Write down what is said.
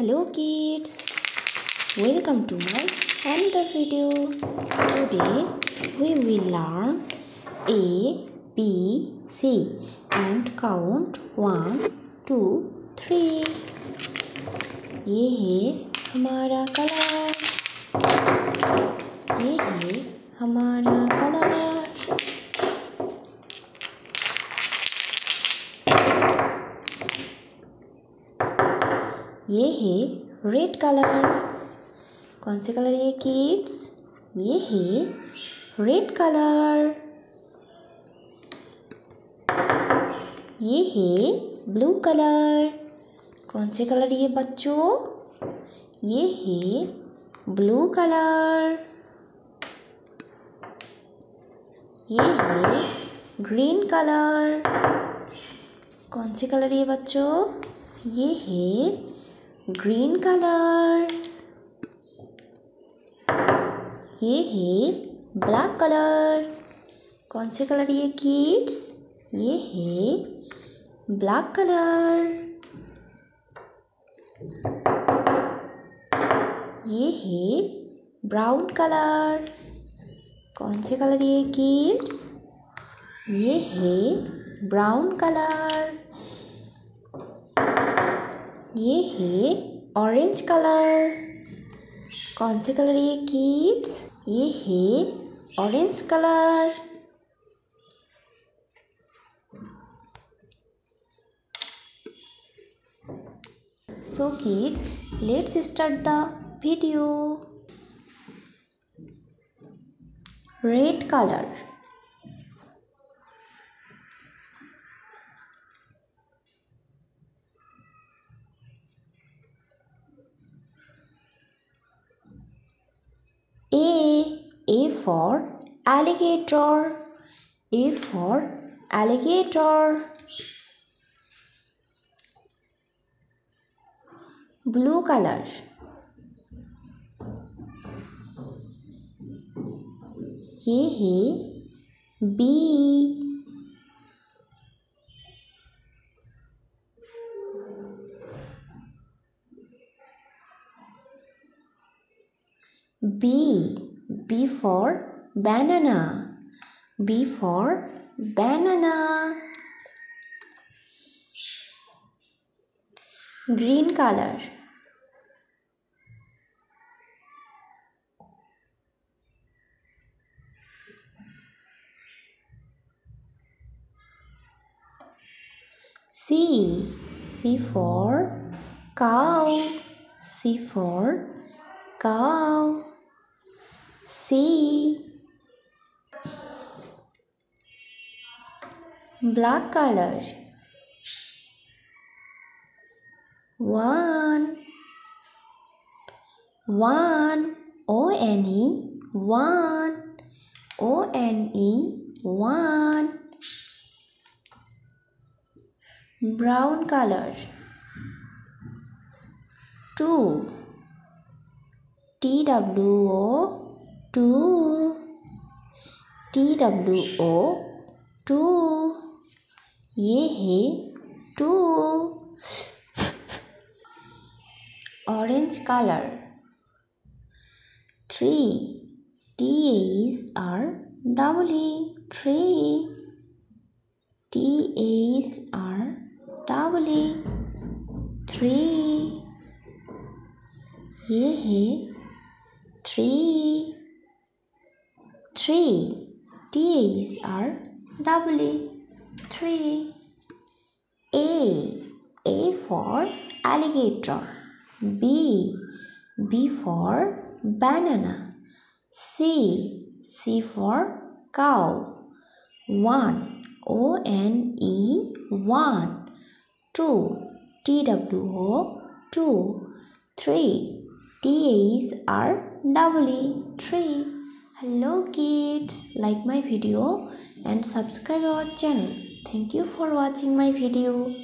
Hello kids welcome to my another video today we will learn A B C and count one two three ये है हमारा colour ये है हमारा colour ये है रेड कलर कौन से कलर ये किड्स ये है रेड कलर ये है ब्लू कलर कौन से कलर ये बच्चों? ये है ब्लू कलर ये है ग्रीन कलर कौन से कलर ये बच्चों? ये है ग्रीन कलर। ये है ब्लैक कलर। कौन से कलर ये किड्स ये है ब्लैक कलर। ये है ब्राउन कलर। कौन से कलर ये किड्स ये है ब्राउन कलर। ये है ऑरेंज कलर कौन से कलर ये किड्स ये है orange colour so kids let's start the video red colour A. For alligator. A for alligator. Blue color. ये है B B. B for banana. B for banana. Green color. C. C for cow. C for cow. C. Black color. One. One. O N E. One. O N E. One. Brown color. Two. T W O two T W O two ये है two orange color three T is R double E three T is R double E three ये है three Three T's are doubly. A. A for alligator. B. B for banana. C. C for cow. 1. O N E 1. 2. T W O 2. 3. T are doubly 3 hello kids like my video and subscribe our channel. Thank you for watching my video